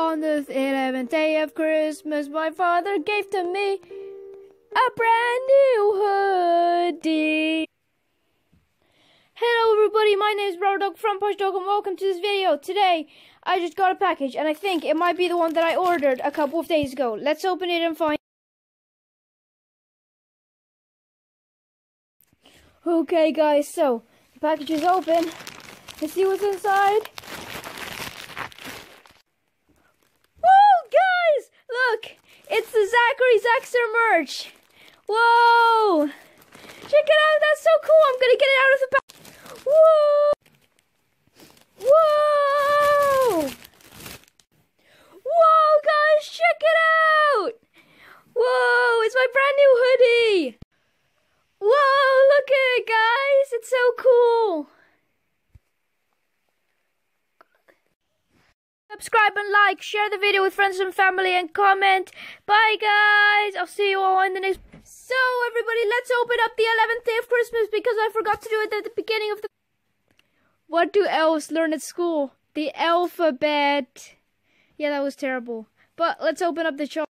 On the 11th day of Christmas, my father gave to me a brand new hoodie. Hello everybody, my name is Dog from Push Dog and welcome to this video. Today, I just got a package and I think it might be the one that I ordered a couple of days ago. Let's open it and find Okay guys, so the package is open. Let's see what's inside. Look, it's the Zachary Zaxor merch. Whoa! Check it out, that's so cool. I'm gonna get it out of the bag. Whoa! Whoa! Whoa, guys, check it out! Whoa, it's my brand new hoodie. Whoa, look at it, guys. It's so cool. Subscribe and like, share the video with friends and family, and comment. Bye, guys. I'll see you all in the next. So, everybody, let's open up the 11th day of Christmas because I forgot to do it at the beginning of the. What do elves learn at school? The alphabet. Yeah, that was terrible. But let's open up the chart.